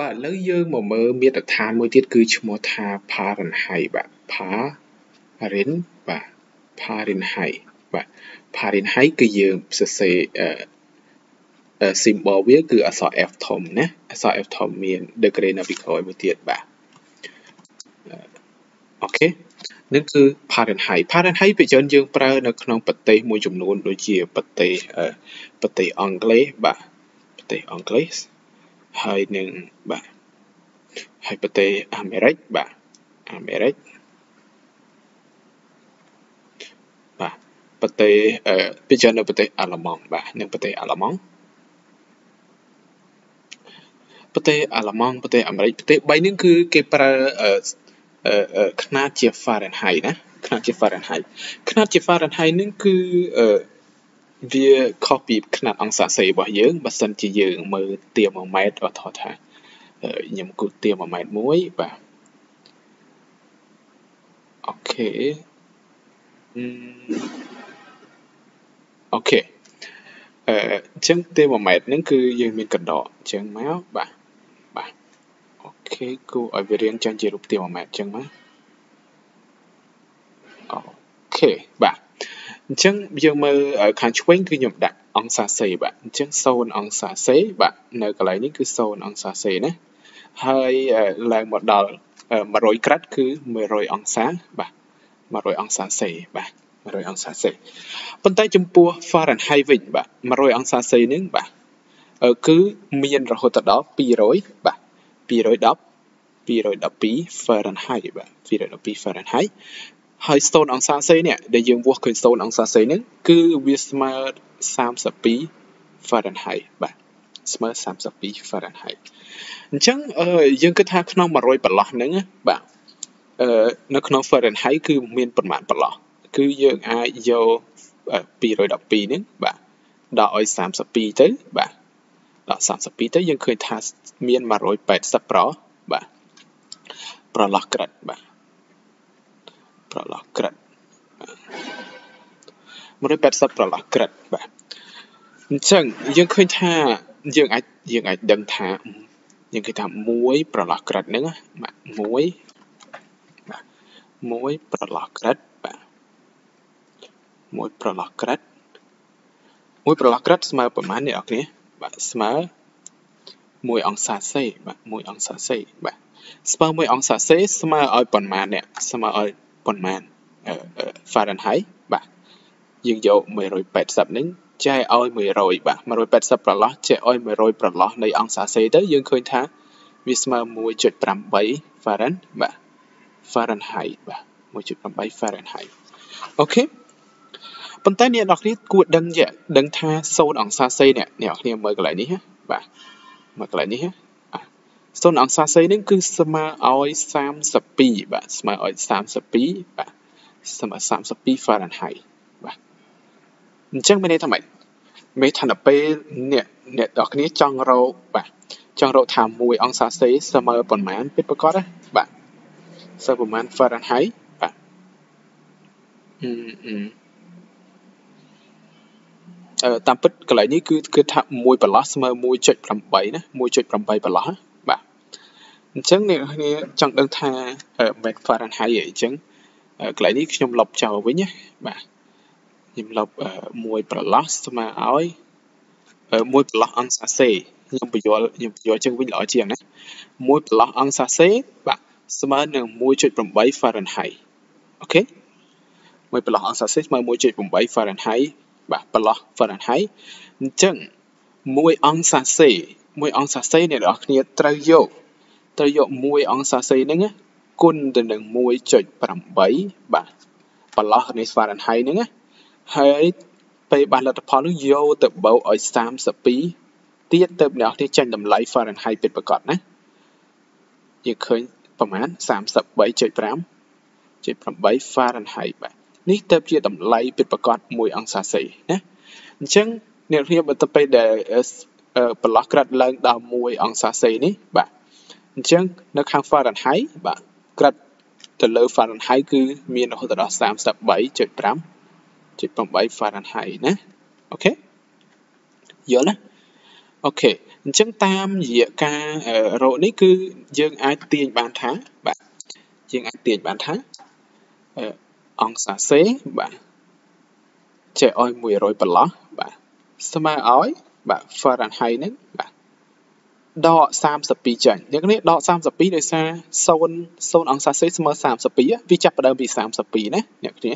បាទឥឡូវយើងមកមើលមាត្រដ្ឋានមួយទៀតគឺឈ្មោះថា Fahrenheit បាទ Fahren បាទ Fahrenheit បាទ Fahrenheit គឺយើងសរសេរអឺ symbol វាគឺអក្សរ F ធំណាអក្សរ F ធំមាន degree នៅពីក្រោយមួយទៀតបាទអូខេនឹងគឺ Fahrenheit Fahrenheit ភាគច្រើនយើងប្រើនៅក្នុងប្រទេសមួយចំនួនដូចជាប្រទេសប្រទេសអង់គ្លេសបាទប្រទេសអង់គ្លេស ហើយនឹងបាទហើយប្រទេសអាមេរិកបាទអាមេរិកបាទប្រទេសអឺពិចារណាប្រទេសអាល្លឺម៉ង់បាទនិងប្រទេសអាល្លឺម៉ង់ប្រទេសអាល្លឺម៉ង់ប្រទេសអាមេរិកប្រទេស3នេះគឺគេប្រើអឺខ្នាតជា Fahrenheit ណាខ្នាតជា Fahrenheit ខ្នាតជា Fahrenheit នឹងគឺអឺ វាខុសពីຂະຫນາດអង្សាសេរបស់យើងបើសិនជាយើងមើលទៀម1ម៉ែត្រឧទាហរណ៍ថាខ្ញុំគូសទៀម1ម៉ែត្រមួយបាទអូខេអូខេអឺអញ្ចឹងទៀម1ម៉ែត្រហ្នឹងគឺយើងមានកណ្ដកអញ្ចឹងមកបាទបាទអូខេគូឲ្យវារៀងចាញ់ជារូបទៀម1ម៉ែត្រអញ្ចឹងមកអូខេបាទ អញ្ចឹងយើងមើលខាងឆ្វេងគឺខ្ញុំដាក់អង្សាសេបាទអញ្ចឹង0អង្សាសេបាទនៅកន្លែងនេះគឺ0អង្សាសេណាហើយឡើងមកដល់100ក្រាត់គឺ100អង្សាបាទ100អង្សាសេបាទ100អង្សាសេប៉ុន្តែចំពោះ Fahrenheit វិញបាទ100អង្សាសេនេះបាទគឺមានរហូតដល់200បាទ210 212 Fahrenheit បាទ212 Fahrenheit ហើយ0អង្សាសេនេះដែលយើងវាស់ឃើញ0អង្សាសេនេះគឺវាស្មើ32 Fahrenheit បាទស្មើ32 Fahrenheit អញ្ចឹងយើងគិតថាក្នុង100ប្រឡោះហ្នឹងបាទអឺនៅក្នុង Fahrenheit គឺមានប្រមាណប្រឡោះគឺយើងអាចយក212នេះបាទដល់ឲ្យ32ទៅបាទដល់32ទៅយើងឃើញថាមាន180ប្របាទប្រឡោះក្រិតបាទ ប្រឡោះក្រិត180ប្រឡោះក្រិតបាទអញ្ចឹងយើងឃើញថាយើងអាចយើងអាចដឹងថាយើងគេថា1ប្រឡោះក្រិតហ្នឹងបាទ1បាទ1ប្រឡោះក្រិតបាទ1ប្រឡោះក្រិត1ប្រឡោះក្រិតស្មើប្រមាណអ្នកនរគ្នាបាទស្មើ1អង្សាសេបាទ1អង្សាសេបាទស្មើ1អង្សាសេស្មើឲ្យប៉ុន្មានអ្នកស្មើឲ្យ ប៉ុន្មាន Fahrenheit បាទយើងយក180នេះចែកឲ្យ100បាទ180ប្រឡោះចែកឲ្យ100ប្រឡោះនៃអង្សាសេទៅយើងឃើញថាវាស្មើ1.8 Fahrenheit បាទ Fahrenheit បាទ1.8 Fahrenheit អូខេប៉ុន្តែអ្នកនរគ្នាគួរដឹងជាដឹងថា0អង្សាសេនេះអ្នកនរគ្នាមើលកន្លែងនេះបាទមើលកន្លែងនេះ 0អង្សាសេនេះគឺស្មើឲ្យ32បាទស្មើឲ្យ32បាទស្មើ32 Fahrenheit បាទអញ្ចឹងមានន័យថាម៉េចមានថាដល់ពេលអ្នកអ្នកនរគ្នាចង់រកបាទចង់រកថា1អង្សាសេស្មើប៉ុន្មានពិតប្រាកដណាបាទស្មើប៉ុន្មាន Fahrenheit បាទអឺអឺអឺតាមពិតកន្លែងនេះគឺគឺថា1ប្រឡោះស្មើ1.8ណា1.8ប្រឡោះបាទ អញ្ចឹងអ្នកគ្នាចង់ដឹងថាមែន Fahrenheit អីអញ្ចឹងកន្លែងនេះខ្ញុំលុបចោលវិញណាបាទខ្ញុំលុប1ប្រឡោះស្មើឲ្យ1ប្រឡោះអង្សាសេខ្ញុំបញ្យល់ខ្ញុំបញ្យល់ជាងវិញល្អជាងណា1ប្រឡោះអង្សាសេបាទស្មើនឹង1.8 Fahrenheit អូខេ1ប្រឡោះអង្សាសេស្មើ1.8 Fahrenheit បាទប្រឡោះ Fahrenheit អញ្ចឹង1អង្សាសេ1អង្សាសេអ្នកនរគ្នាត្រូវយក ត្រូវយក1អង្សាសេហ្នឹងគុណទៅនឹង1.8បាទប្រឡោះនៃ Fahrenheit ហ្នឹងណាហើយពេលបានលទ្ធផលនោះយកទៅបូកឲ្យ32ទៀតទៅអ្នកនេះចាញ់តម្លៃ Fahrenheit ពិតប្រាកដណាយើងឃើញប្រហែល33.5 8 Fahrenheit បាទនេះទៅជាតម្លៃពិតប្រាកដ1អង្សាសេណាអញ្ចឹងអ្នកគ្នាបើទៅពេលដែលប្រឡោះក្រាត់ឡើងដល់1អង្សាសេនេះបាទ អញ្ចឹងនៅខាង Fahrenheit បាទក្រាត់ទៅលើ Fahrenheit គឺមានរហូតដល់33.5 8 Fahrenheit ណា okay យល់ណា okay អញ្ចឹងតាមរយៈការរកនេះគឺយើងអាចទាញបានថាបាទយើងអាចទាញបានថាអង្សាសេបាទចែកឲ្យ100ប្រឡោះបាទស្មើឲ្យបាទ Fahrenheit ហ្នឹងបាទ ដក32ចាញ់អ្នកនេះដក32ដោយសារ0 0អង្សាសេស្មើ32វាចាប់ផ្ដើមពី32ណាអ្នកគ្នា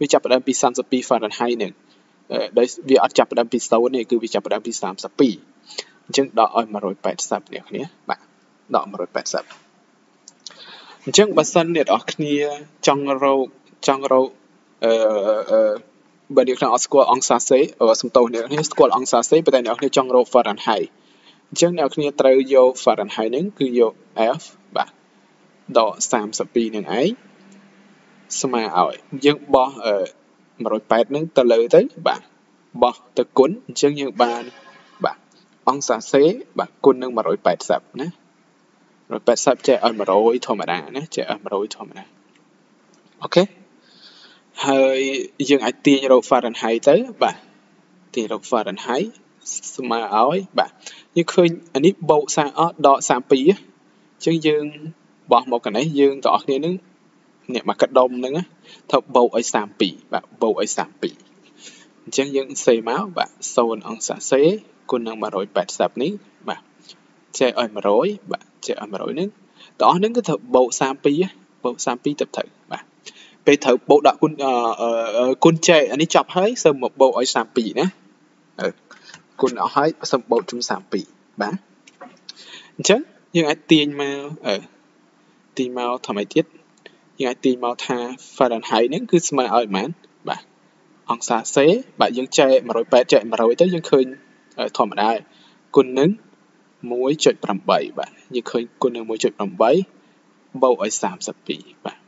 វាចាប់ផ្ដើមពី32 Fahrenheit ហ្នឹងដោយវាអត់ចាប់ផ្ដើមពី0ទេគឺវាចាប់ផ្ដើមពី32អញ្ចឹងដកឲ្យ180អ្នកគ្នាបាទដក180អញ្ចឹងបើសិនអ្នកនរគ្នាចង់រកចង់រកអឺបើអ្នកខ្លះអត់ស្គាល់អង្សាសេសំទោសអ្នកគ្នាស្គាល់អង្សាសេប៉ុន្តែអ្នកគ្នាចង់រក Fahrenheit អញ្ចឹងអ្នកគ្នាត្រូវយក Fahrenheit ហ្នឹងគឺយក F បាទដក32នឹងឯងស្មើឲ្យយើងបោះ108ហ្នឹងទៅលើទៅបាទបោះទៅគុណអញ្ចឹងយើងបានបាទអង្សាសេបាទគុណនឹង180ណា180ចែកឲ្យ100ធម្មតាណាចែកឲ្យ100ធម្មតាអូខេហើយយើងអាចទាញរក Fahrenheit ទៅបាទទាញរក Fahrenheit ស្មើឲ្យបាទយើងឃើញអានេះបូកសាអដក32អញ្ចឹងយើងបោះមកកនេះយើងទាំងអស់គ្នានឹងអ្នកមកកដុំហ្នឹងថាបូកឲ្យ32បាទបូកឲ្យ32អញ្ចឹងយើងសេមកបាទ0អង្សាសេគុណនឹង180នេះបាទចែកឲ្យ100បាទចែកឲ្យ100នេះទាំងអស់ហ្នឹងគឺត្រូវបូក32បូក32ទៅត្រូវបាទពេលត្រូវបូកដាក់គុណគុណចែកអានេះចប់ហើយសើមកបូកឲ្យ32ណា គុណអស់ហើយសើបូកជុំ32បាទអញ្ចឹងយើងអាចទាញមកអឺទាញមកថ្មីទៀតយើងអាចទាញមកថា Fahrenheit ហ្នឹងគឺស្មើឲ្យប៉ុន្មានបាទអង្សាសេបាទយើងចែក108ចែក100ទៅយើងឃើញធម្មតាគុណនឹង1.8បាទយើងឃើញគុណនឹង1.8បូកឲ្យ32បាទ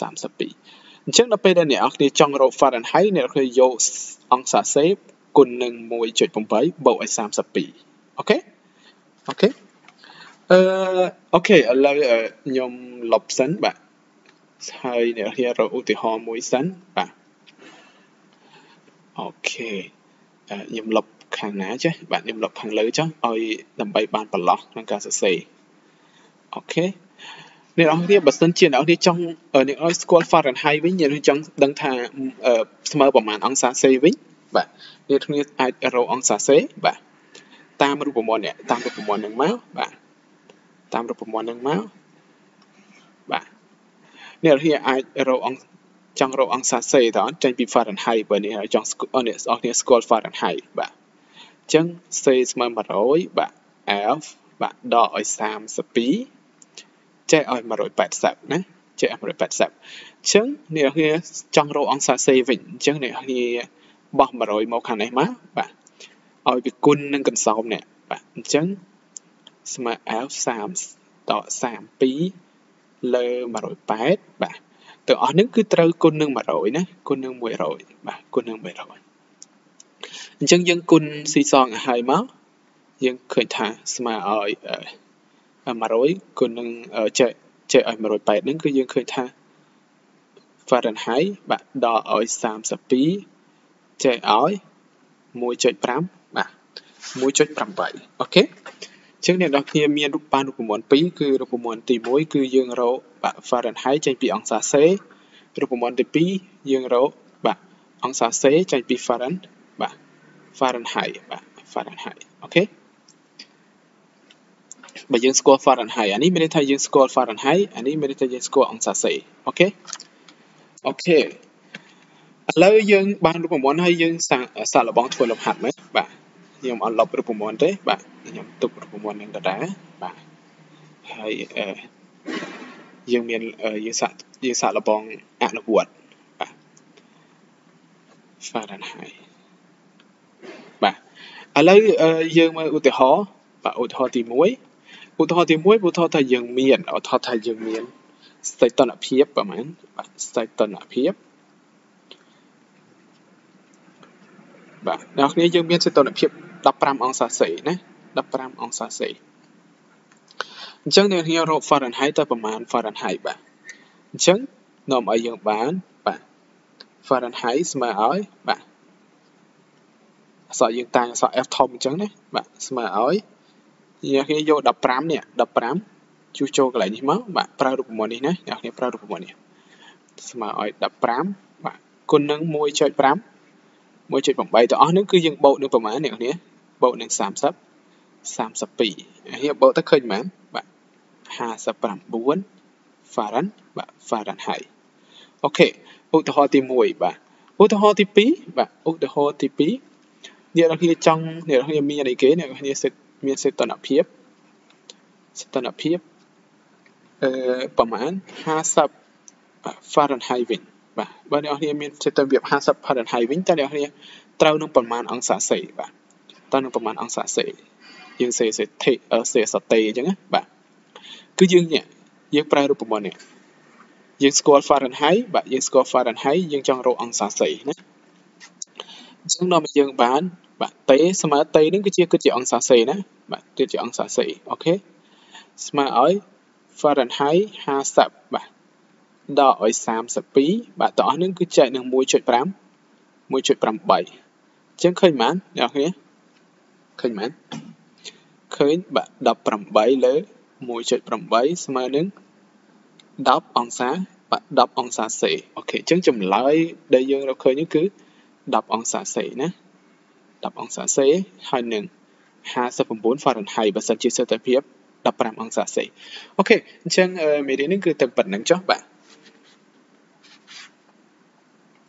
32អញ្ចឹងដល់ពេលដែលអ្នកនរគ្នាចង់រក Fahrenheit អ្នកនរគ្នាយកអង្សាសេ គុណនឹង1.8បូកឲ្យ32 okay okay អឺ okay ឥឡូវខ្ញុំលុបសិនបាទហើយអ្នកនរគ្នារកឧទាហរណ៍មួយសិនបាទអូខេខ្ញុំលុបខាងណាចេះបាទខ្ញុំលុបខាងលើចុះឲ្យដើម្បីបានប្រឡោះក្នុងការសរសេរអូខេអ្នកនរគ្នាបើសិនជាអ្នកនរគ្នាចង់អ្នកឲ្យស្គាល់ Fahrenheit វិញអ្នកនរចង់ដឹងថាស្មើប្រមាណអង្សាសេវិញ បាទអ្នកនរគ្នាអាចរកអង្សាសេបាទតាមរូបមន្តនេះតាមរូបមន្តនឹងមកបាទតាមរូបមន្តនឹងមកបាទអ្នកនរគ្នាអាចរកអង្ចង់រកអង្សាសេតើចេញពី Fahrenheit បើនេះចង់អ្នកអស់គ្នាស្គាល់ Fahrenheit បាទអញ្ចឹង C ស្មើ100បាទ F បាទដកឲ្យ32ចែកឲ្យ180ណាចែកឲ្យ180អញ្ចឹងអ្នកនរចង់រកអង្សាសេវិញអញ្ចឹងអ្នកនរ បោះ100មកខាងនេះមកបាទឲ្យវាគុណនឹងកន្សោមនេះបាទអញ្ចឹងស្មើ F 30ត32លើ180បាទទាំងអស់នេះគឺត្រូវគុណនឹង100ណាគុណនឹង100បាទគុណនឹង100អញ្ចឹងយើងគុណស៊ីសងឲ្យហើយមកយើងឃើញថាស្មើឲ្យ100គុណនឹងចែកចែកឲ្យ180ហ្នឹងគឺយើងឃើញថា Fahrenheit បាទដល់ឲ្យ32 ចែកឲ្យ1.5បាទ1.8 okay អញ្ចឹងអ្នកនរគ្នាមានរូបបានរូបមន្ត2គឺរូបមន្តទី1គឺយើងរកបាទ Fahrenheit ចេញពីអង្សាសេរូបមន្តទី2យើងរកបាទអង្សាសេចេញពី Fahrenheit បាទ Fahrenheit បាទ Fahrenheit អូខេបើយើងស្គាល់ Fahrenheit អានេះមានន័យថាយើងស្គាល់ Fahrenheit អានេះមានន័យថាយើងស្គាល់អង្សាសេ okayអូខេ ឥឡូវយើងបានរូបមន្តហើយយើងសាកល្បងធ្វើលំហាត់មែនបាទខ្ញុំអត់លុបរូបមន្តទេបាទខ្ញុំទុករូបមន្តនឹងដដែលបាទហើយអឺយើងមានយើងសាកយើងសាកល្បងអនុវត្តបាទ Fahrenheit បាទឥឡូវយើងមើលឧទាហរណ៍បាទឧទាហរណ៍ទី1ឧទាហរណ៍ទី1ឧទាហរណ៍ថាយើងមានឧទាហរណ៍ថាយើងមានស្ថិតនភាពប្រហែលបាទស្ថិតនភាព បាទអ្នកគ្នាយើងមានស្ថិតនភាព15អង្សាសេណា15អង្សាសេអញ្ចឹងអ្នកគ្នារក Fahrenheit ទៅប្រមាណ Fahrenheit បាទអញ្ចឹងនាំឲ្យយើងបានបាទ Fahrenheit ស្មើឲ្យបាទអក្សរយើងតាំងអក្សរ F ធំអញ្ចឹងណាបាទស្មើឲ្យយើងគ្នាយក15នេះ15ជួសចូលកន្លែងនេះមកបាទប្រើរូបមន្តនេះណាអ្នកគ្នាប្រើរូបមន្តនេះស្មើឲ្យ15បាទគុណនឹង1.5 1.8ទាំងអស់នេះគឺយើងបូកនឹងប្រមាណអ្នកគ្នាបូកនឹង30 32ហើយបូកទៅឃើញប៉ុន្មានបាទ59 Fahrenheit បាទ Fahrenheit អូខេឧទាហរណ៍ទី1បាទឧទាហរណ៍ទី2បាទឧទាហរណ៍ទី2អ្នកនរគ្នាចង់អ្នកនរគ្នាមានអីគេអ្នកនរគ្នាសិទ្ធមានសីតុណ្ហភាពសីតុណ្ហភាពអឺប្រហែល50 Fahrenheit វិញ បាទបើអ្នកនរគ្នាមានសីតុណ្ហភាព50 Fahrenheit វិញតើអ្នកនរគ្នាត្រូវនឹងប្រមាណអង្សាសេបាទតើនឹងប្រមាណអង្សាសេយើងសេសេថេសេសតេអញ្ចឹងណាបាទគឺយើងនេះយើងប្រើរូបមន្តនេះយើងស្គាល់ Fahrenheit បាទយើងស្គាល់ Fahrenheit យើងចង់រកអង្សាសេណាអញ្ចឹងដល់មកយើងបាន បាទតេស្មើតេនេះគឺជាគឺជាអង្សាសេណាបាទគឺជាអង្សាសេអូខេស្មើឲ្យ Fahrenheit 50បាទ ដល់ឲ្យ32បាទតោះអស់នឹងគឺចែកនឹង1.5 1.8អញ្ចឹងឃើញប៉ុន្មានអ្នកនរគ្នាឃើញប៉ុន្មានឃើញបាទ18លើ1.8ស្មើនឹង10អង្សាបាទ10អង្សាសេអូខេអញ្ចឹងចម្លើយដែលយើងរកឃើញនេះគឺ10អង្សាសេណា10អង្សាសេហើយនឹង59 Fahrenheit បើសិនជាសីតុណ្ហភាព15អង្សាសេអូខេអញ្ចឹងមេរៀននេះគឺតែប៉ុណ្្នឹងចុះបាទ